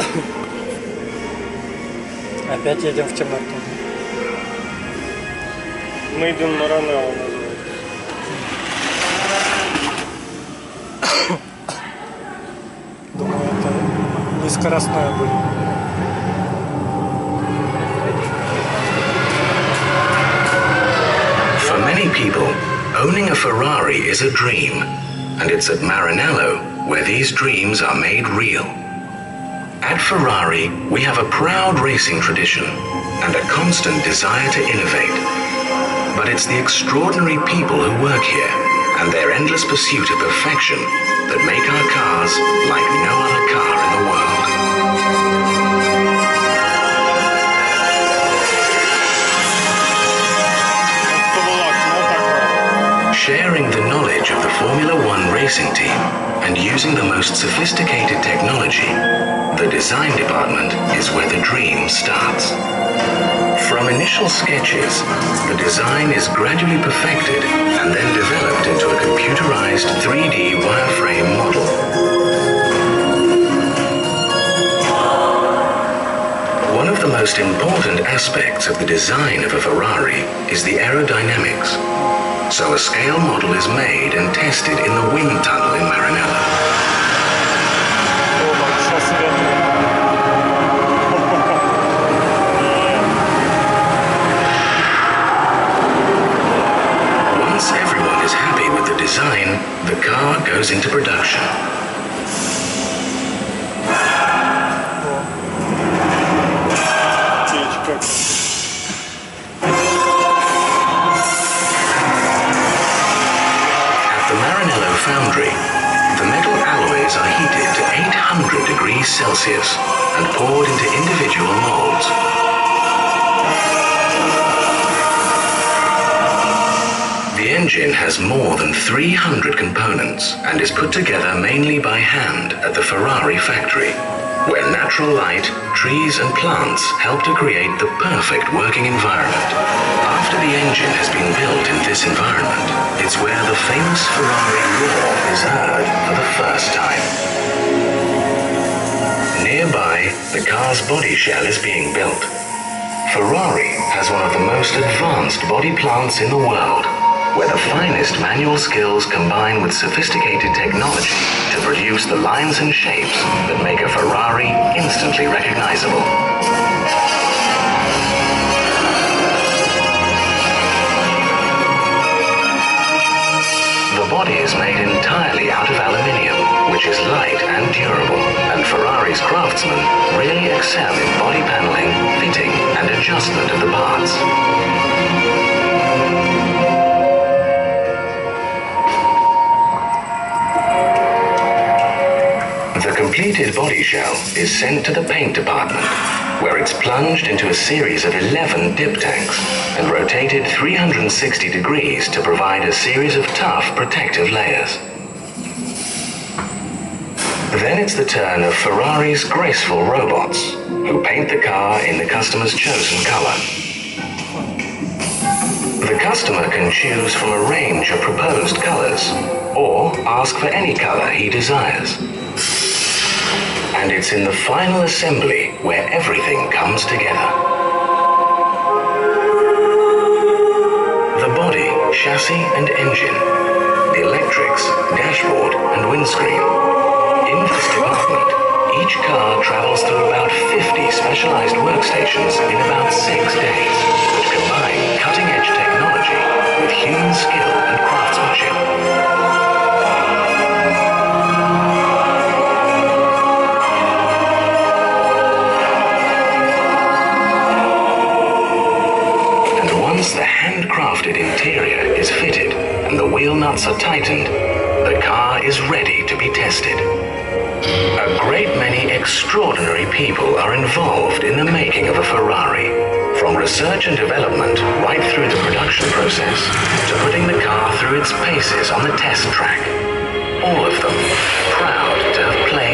Опять едем в темноту. Made in Maranello называется. Думаю, это нескоростное будет. For many people, owning a Ferrari is a dream, and it's at Maranello where these dreams are made real. At Ferrari, we have a proud racing tradition and a constant desire to innovate. But it's the extraordinary people who work here and their endless pursuit of perfection that make our cars like no other car in the world. Sharing the knowledge of the Formula One team and using the most sophisticated technology, the design department is where the dream starts. From initial sketches, the design is gradually perfected and then developed into a computerized 3D wireframe model. One of the most important aspects of the design of a Ferrari is the aerodynamics. So a scale model is made and tested in the wind tunnel in Maranello. Once everyone is happy with the design, the car goes into production. Foundry, the metal alloys are heated to 800 degrees Celsius and poured into individual molds. The engine has more than 300 components and is put together mainly by hand at the Ferrari factory, where natural light, trees, and plants help to create the perfect working environment. After the engine has been built in this environment, it's where the famous Ferrari roar is heard for the first time. Nearby, the car's body shell is being built. Ferrari has one of the most advanced body plants in the world, where the finest manual skills combine with sophisticated technology to produce the lines and shapes that make a Ferrari instantly recognizable. The body is made entirely out of aluminium, which is light and durable, and Ferrari's craftsmen really excel in body paneling, fitting, and adjustment of the parts. Completed body shell is sent to the paint department, where it's plunged into a series of 11 dip tanks and rotated 360 degrees to provide a series of tough protective layers. Then it's the turn of Ferrari's graceful robots, who paint the car in the customer's chosen color. The customer can choose from a range of proposed colors, or ask for any color he desires. And it's in the final assembly where everything comes together. The body, chassis, and engine, the electrics, dashboard, and windscreen. In this department, each car travels through about 50 specialized workstations in about six days, which combine cutting edge technology with human skill and craftsmanship. Once the handcrafted interior is fitted and the wheel nuts are tightened, the car is ready to be tested. A great many extraordinary people are involved in the making of a Ferrari. From research and development right through the production process to putting the car through its paces on the test track. All of them proud to have played